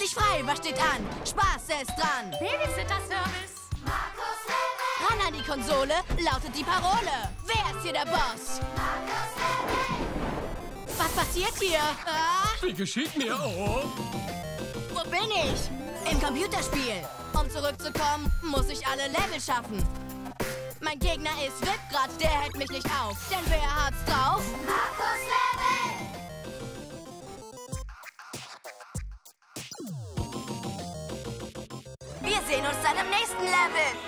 dich frei, was steht an? Spaß ist dran. Babysitter-Service. Markus Level, Ran an die Konsole, lautet die Parole. Wer ist hier der Boss? Markus Level, Was passiert hier? Ah, Wie geschieht mir? Oh. wo bin ich? Im Computerspiel. Um zurückzukommen, muss ich alle Level schaffen. Mein Gegner ist Wipgrad, der hält mich nicht auf. Denn wer hat's drauf? Im nächsten Level.